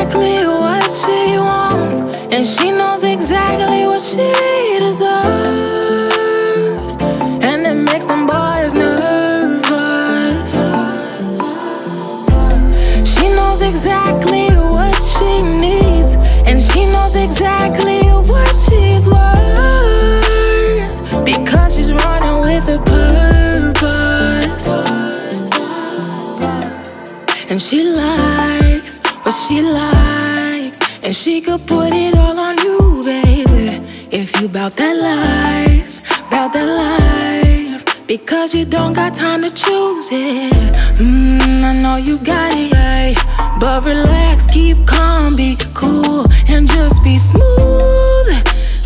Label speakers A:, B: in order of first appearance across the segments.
A: exactly what she wants, and she knows exactly what she deserves, and it makes them boys nervous. She knows exactly what she needs, and she knows exactly what she's worth because she's running with a purpose. And she likes what she likes, and she could put it all on you, baby. If you bout that life, bout that life, because you don't got time to choose it. Mmm, I know you got it, yeah. But relax, keep calm, be cool, and just be smooth.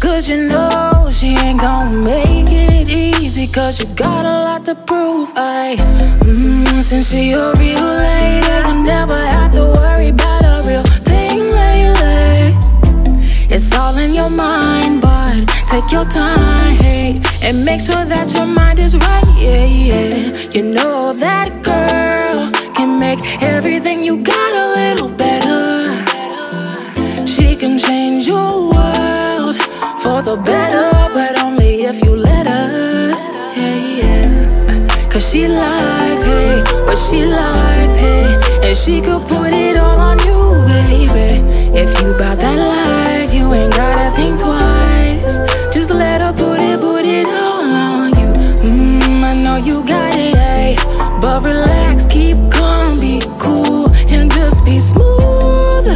A: Cause you know she ain't gon' make it easy, cause you got a lot to prove, I, Mmm, since she a real lady, you never have to worry about your time, and make sure that your mind is right, yeah, yeah. You know that girl can make everything you got a little better. She can change your world for the better, but only if you let her, yeah, yeah. Cause she likes, hey, what she likes, hey, and she could put it all on you, baby. If you got it, but relax, keep calm, be cool, and just be smooth.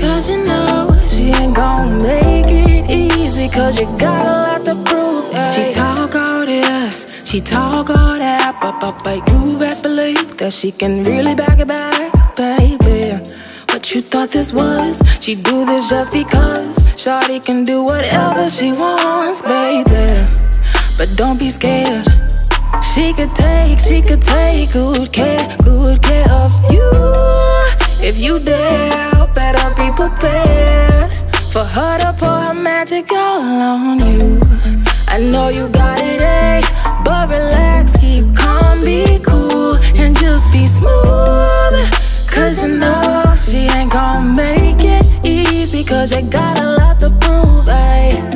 A: Cause you know she ain't gon' make it easy, cause you got a lot to prove. She talk all this, she talk all that, but, but, but you best believe that she can really back it back, baby. What you thought this was? She do this just because Shawty can do whatever she wants, baby. But don't be scared. She could take, she could take good care, good care of you. If you dare, better be prepared for her to pour her magic all on you. I know you got it, eh? But relax, keep calm, be cool, and just be smooth. Cause you know she ain't gon' make it easy, cause you got a lot to prove, eh?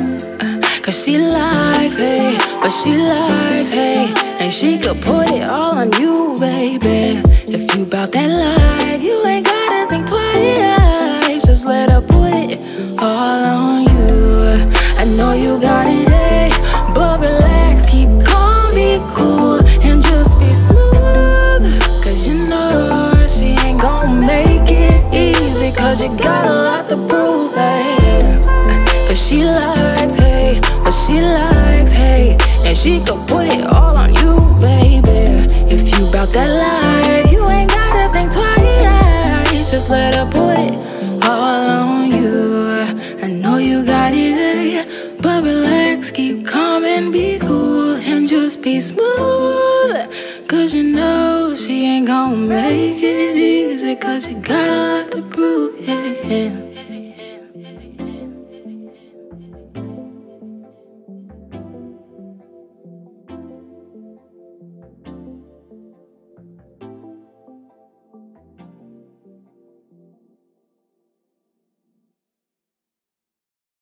A: Cause she likes, hey, but she likes, hey, and she could put it all on you, baby. If you bout that life, you ain't gotta think twice. Just let her put it all on you. I know you got it, hey, but relax, keep calm, be cool, and just be smooth. Cause you know she ain't gon' make it easy, cause you got a lot to prove, hey. Cause she likes, she likes, hey, and she could put it all on you, baby. If you bout that life, you ain't gotta think twice. Just let her put it all on you. I know you got it, eh? But relax, keep calm and be cool, and just be smooth. Cause you know she ain't gon' make it easy, cause you got a lot to prove, yeah.